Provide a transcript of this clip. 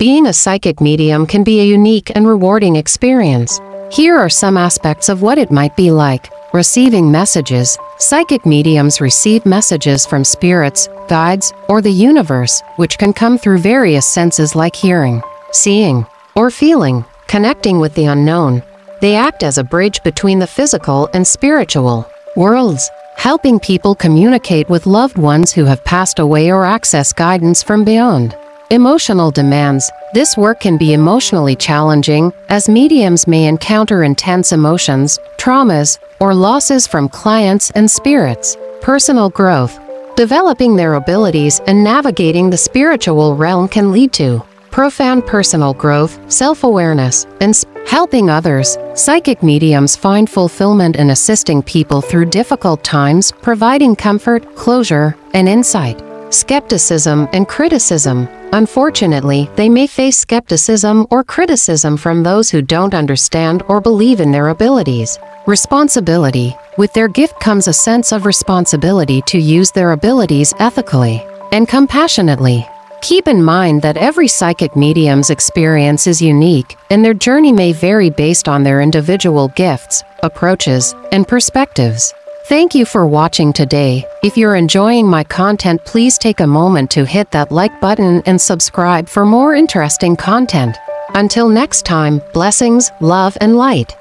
being a psychic medium can be a unique and rewarding experience. Here are some aspects of what it might be like. Receiving messages. Psychic mediums receive messages from spirits, guides, or the universe, which can come through various senses like hearing, seeing, or feeling, connecting with the unknown. They act as a bridge between the physical and spiritual worlds, helping people communicate with loved ones who have passed away or access guidance from beyond. Emotional demands. This work can be emotionally challenging, as mediums may encounter intense emotions, traumas, or losses from clients and spirits. Personal growth. Developing their abilities and navigating the spiritual realm can lead to profound personal growth, self-awareness, and helping others. Psychic mediums find fulfillment in assisting people through difficult times, providing comfort, closure, and insight. Skepticism and criticism. Unfortunately, they may face skepticism or criticism from those who don't understand or believe in their abilities. Responsibility. With their gift comes a sense of responsibility to use their abilities ethically and compassionately. Keep in mind that every psychic medium's experience is unique, and their journey may vary based on their individual gifts, approaches, and perspectives. Thank you for watching today. If you're enjoying my content, please take a moment to hit that like button and subscribe for more interesting content. Until next time, blessings, love, and light.